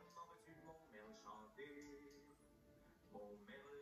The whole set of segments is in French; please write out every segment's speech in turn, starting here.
comment vas-tu, mon merle, chanter? Mon merle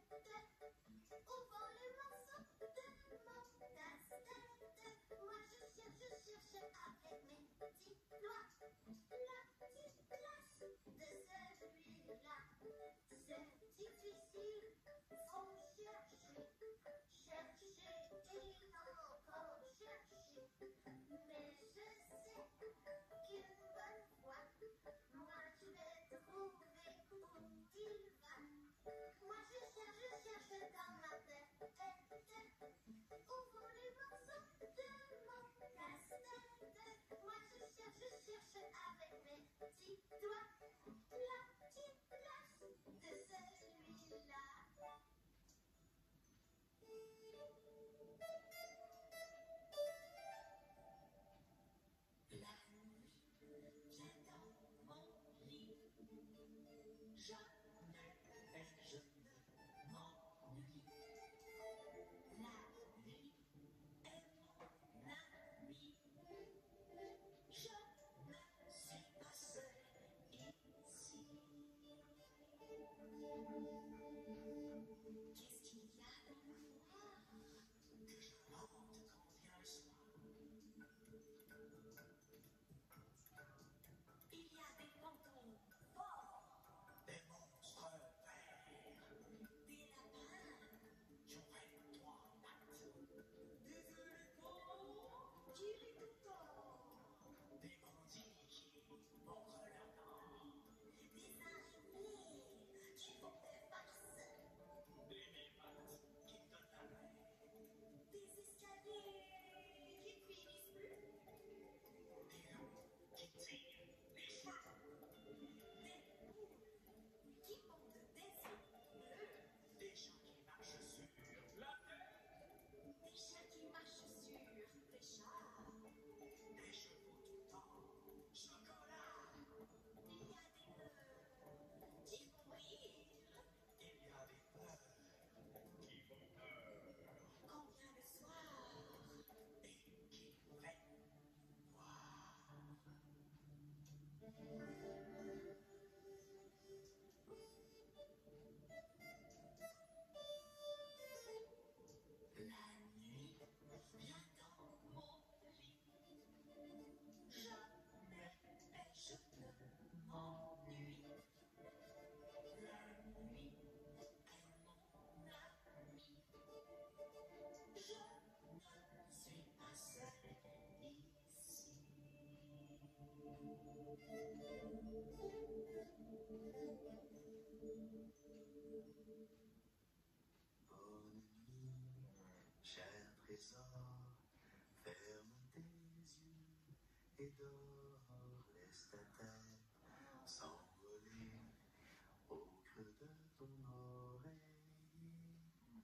実は et dors, laisse ta tête s'envoler au creux de ton oreille.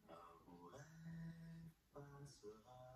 Un beau rêve passera.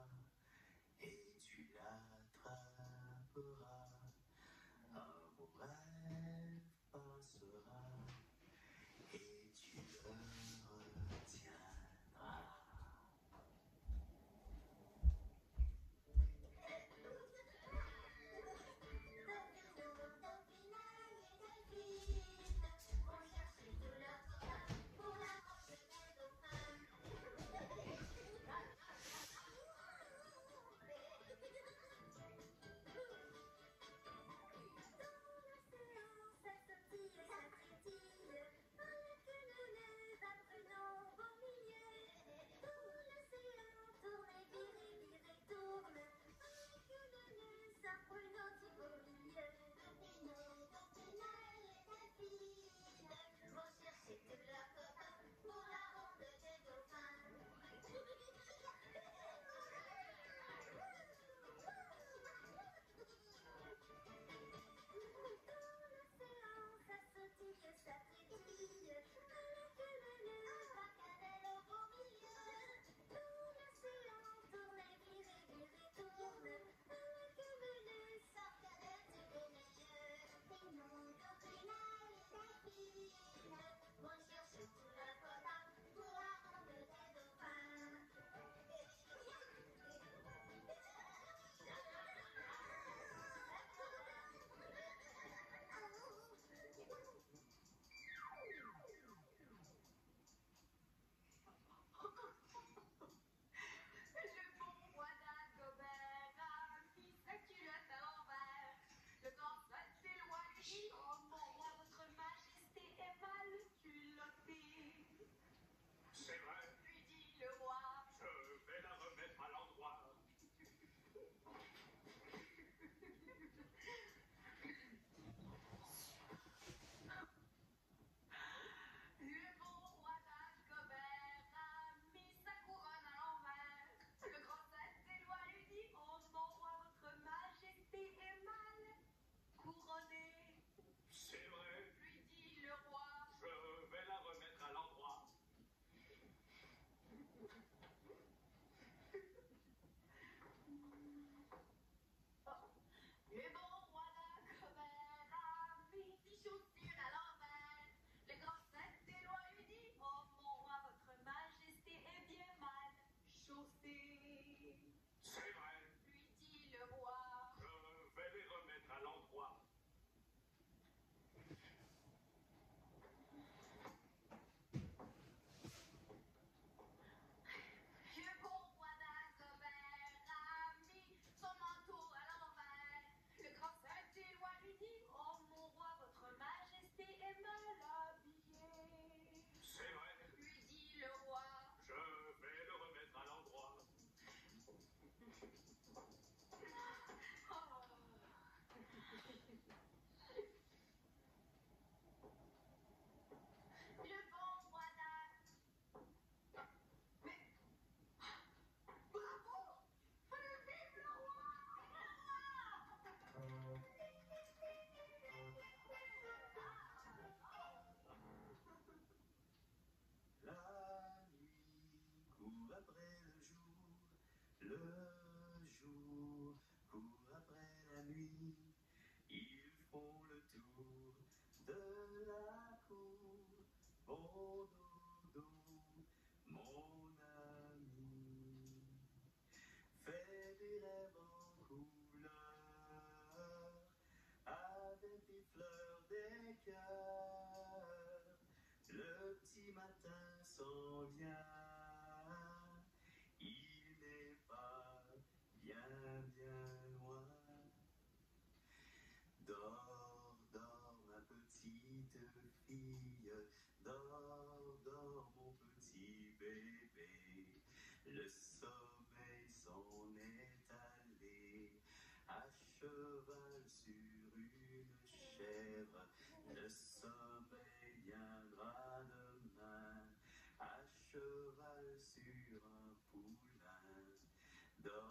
Mon dodo, mon ami, fais des rêves en couleur avec des fleurs, des cœurs. Le petit matin s'en vient. cheval sur une chèvre, le sommeil viendra demain, à cheval sur un poulain. Dans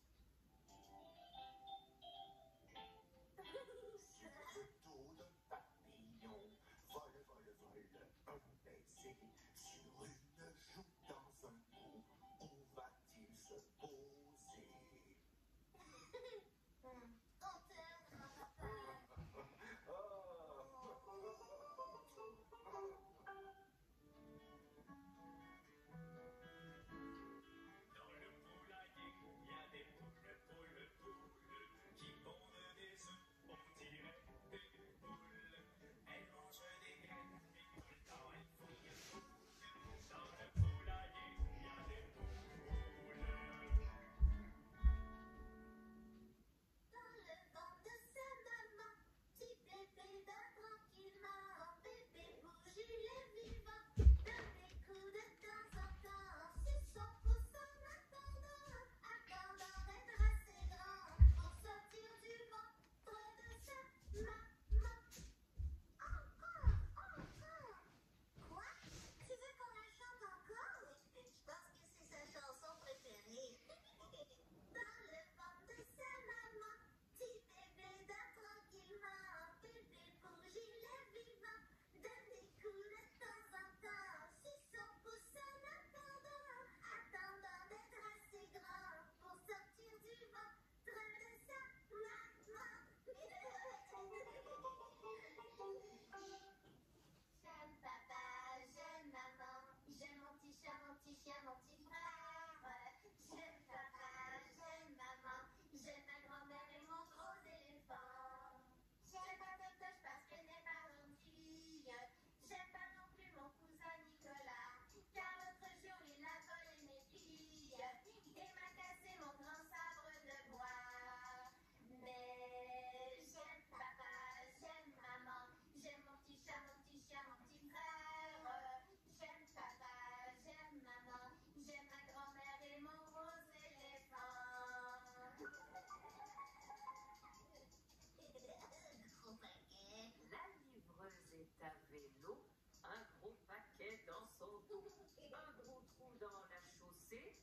você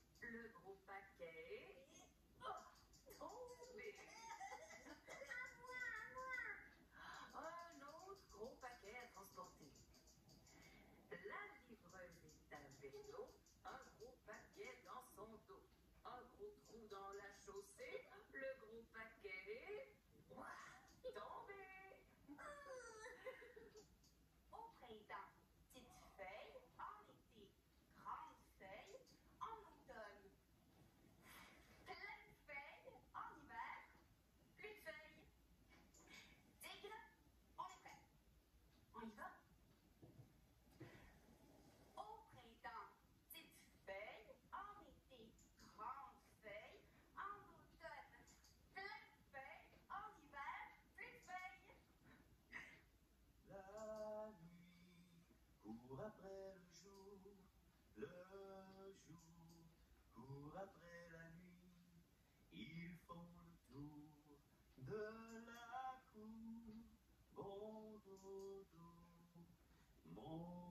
le jour pour après la nuit. Ils font le tour de la cour. Bon dodo, mon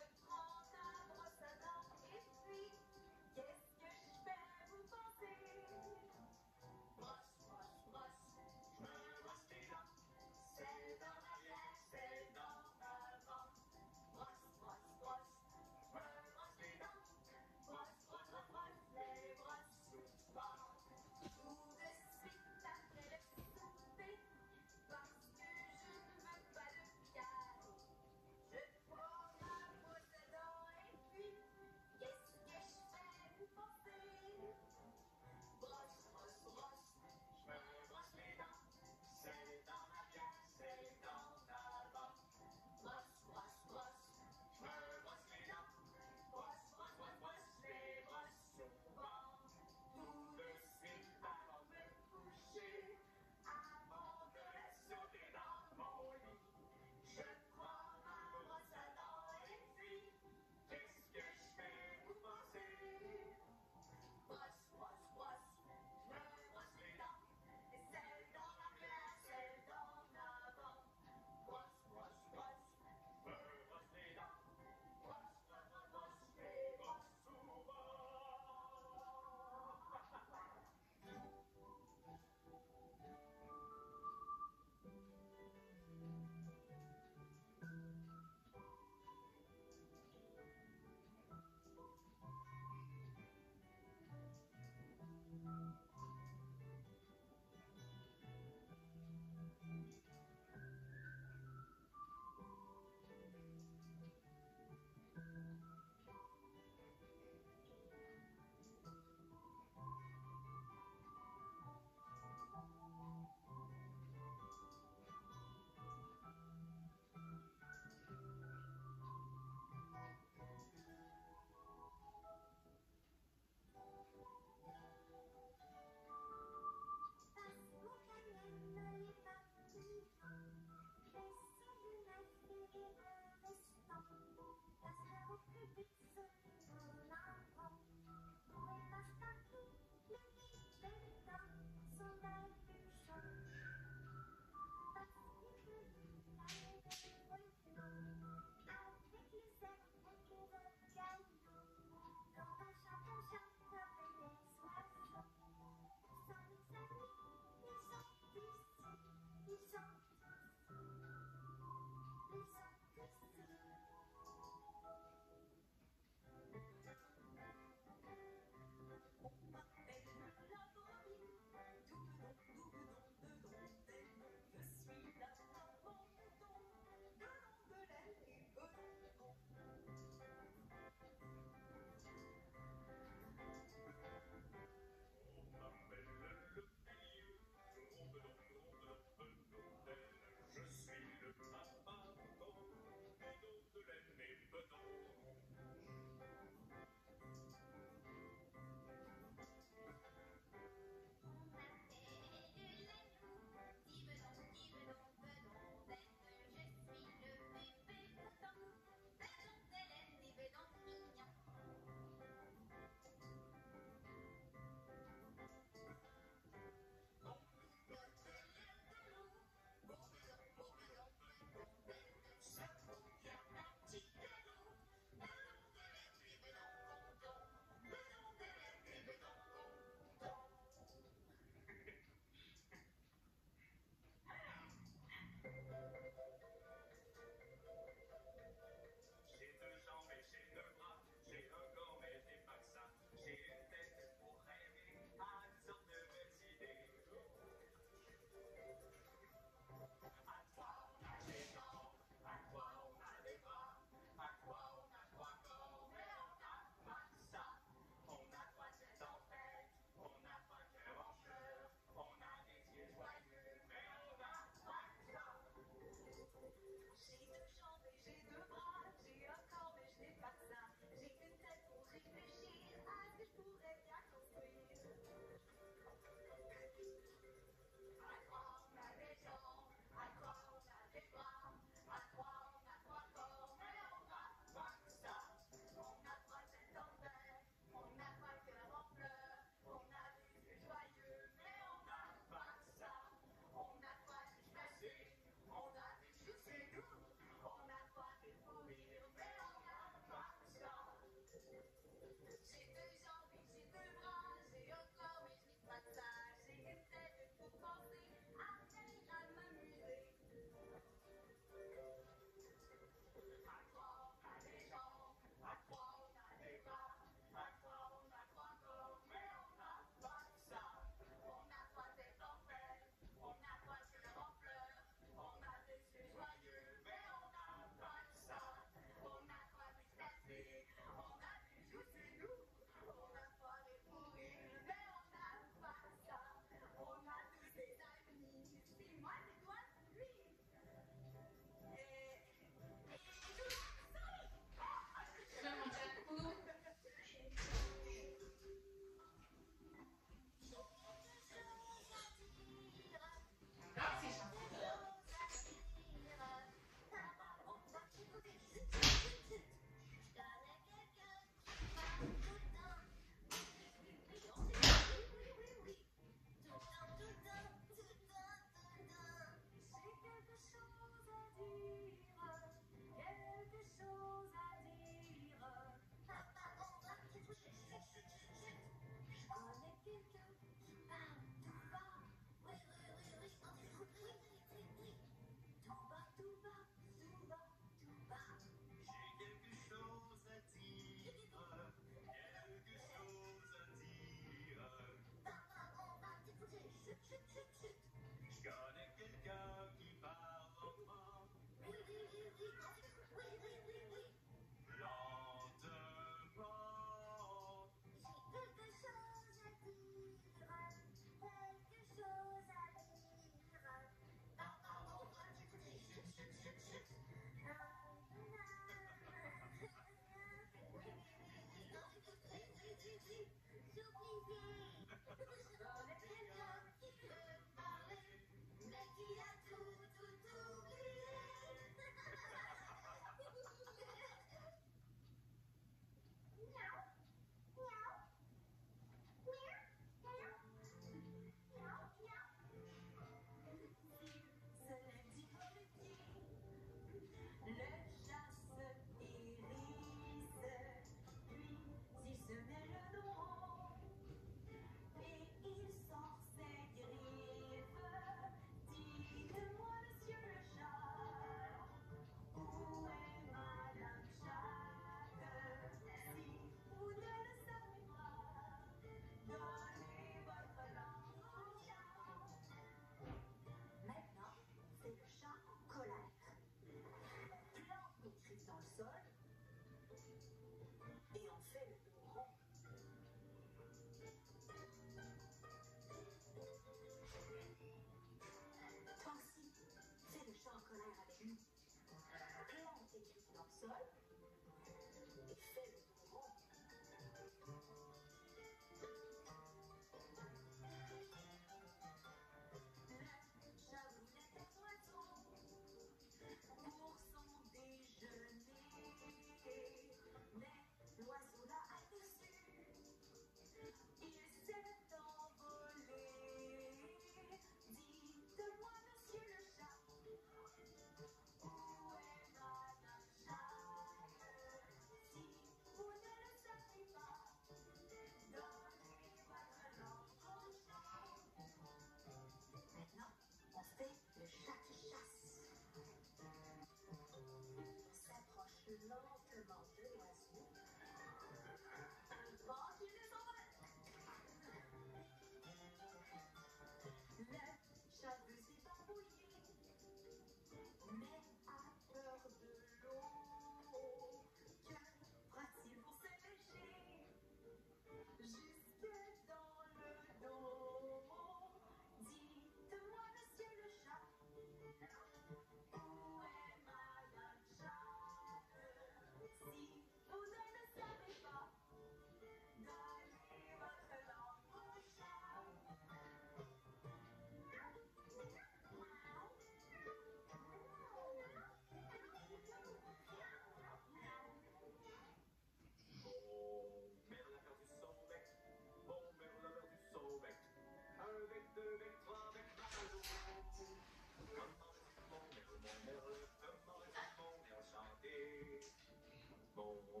Un coup,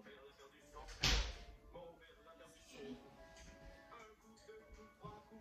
deux coups, trois coups,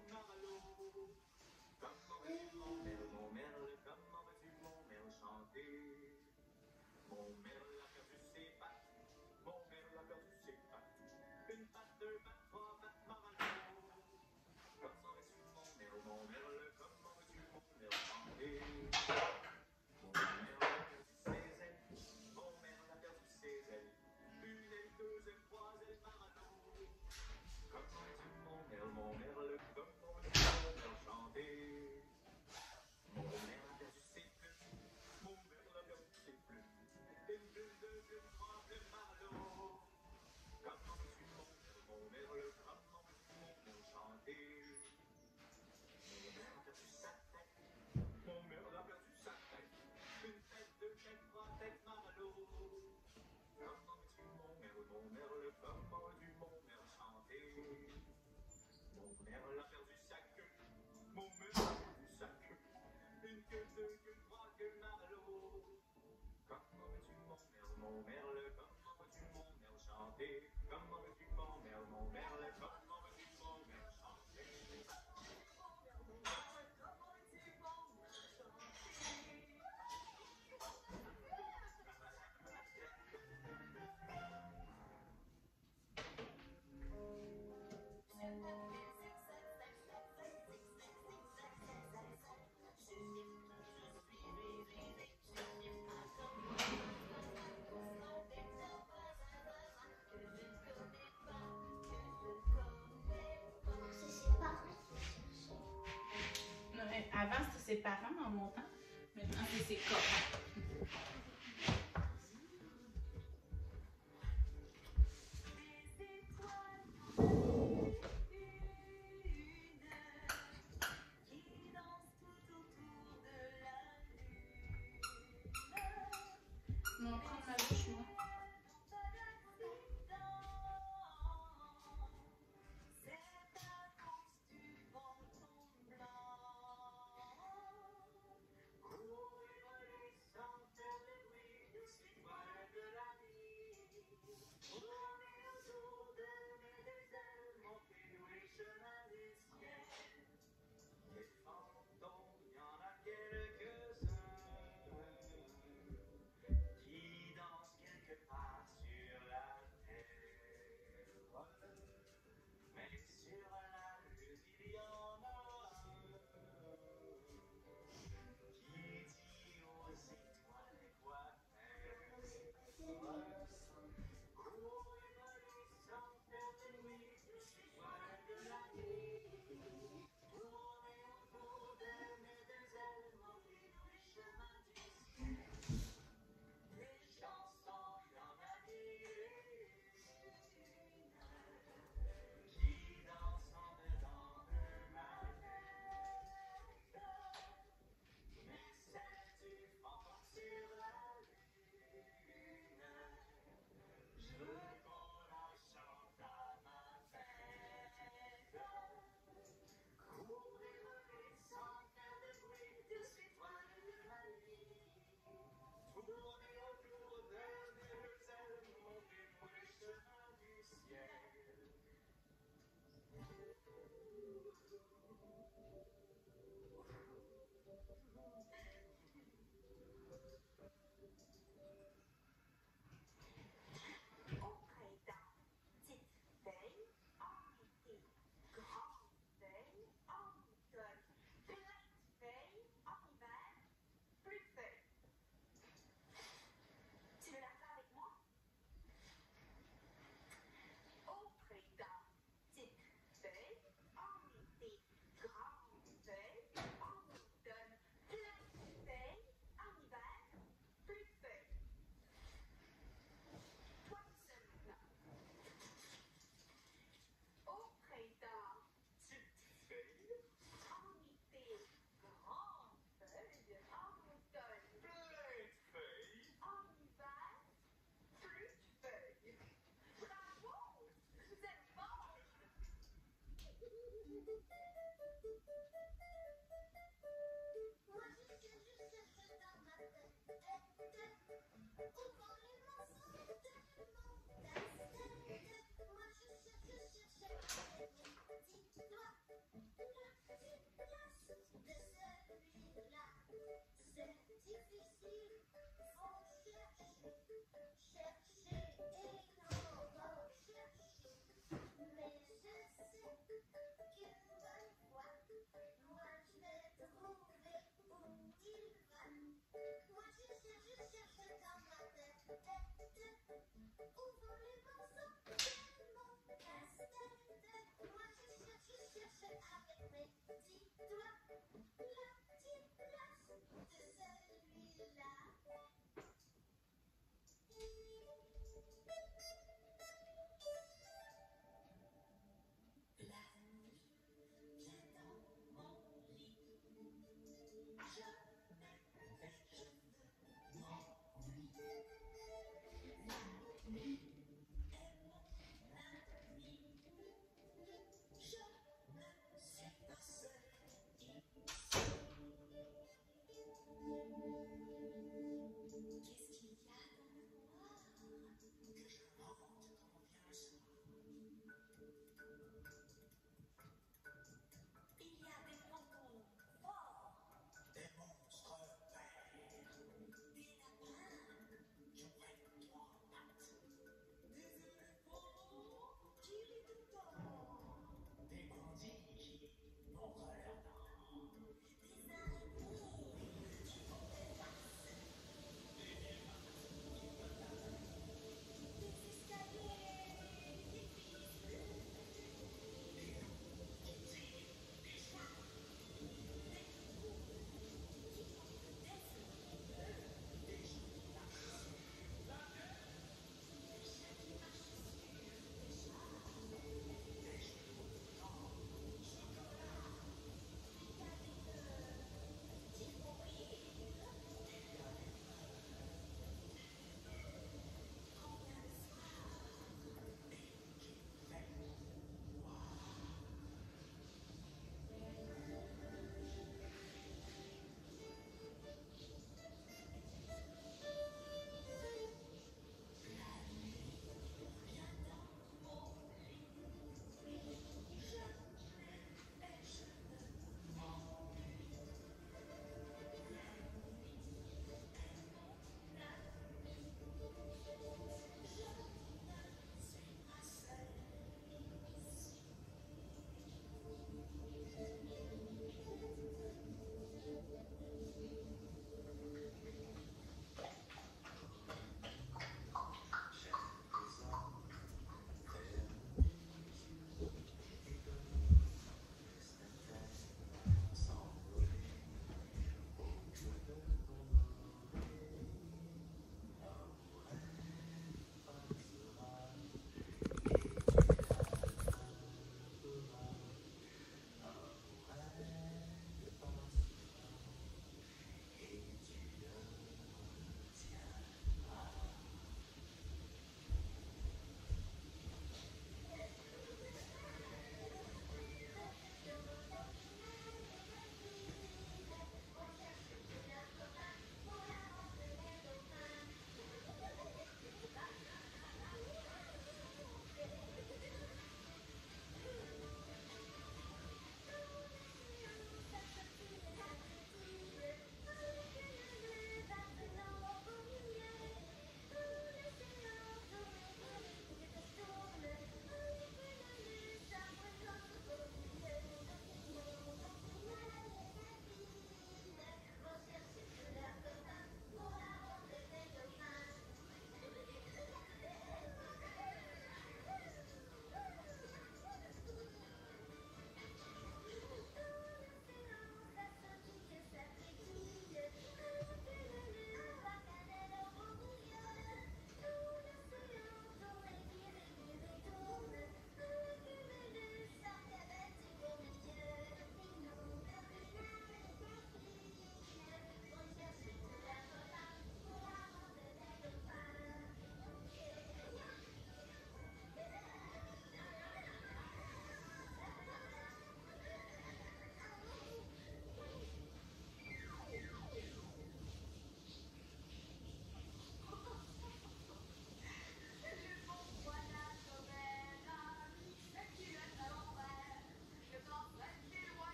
Mon père l'a perdu sa queue, mon mec a perdu sa queue Une queue de gueule morgue mal au cacon, je suis mon père, mon père Avant, c'était ses parents en montant. Maintenant, c'est ses copains.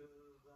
À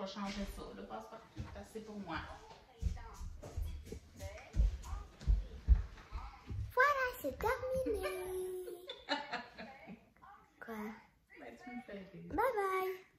je vais changer ça, le passe-partout, c'est pour moi. Voilà, c'est terminé. Quoi? Ben, bye bye.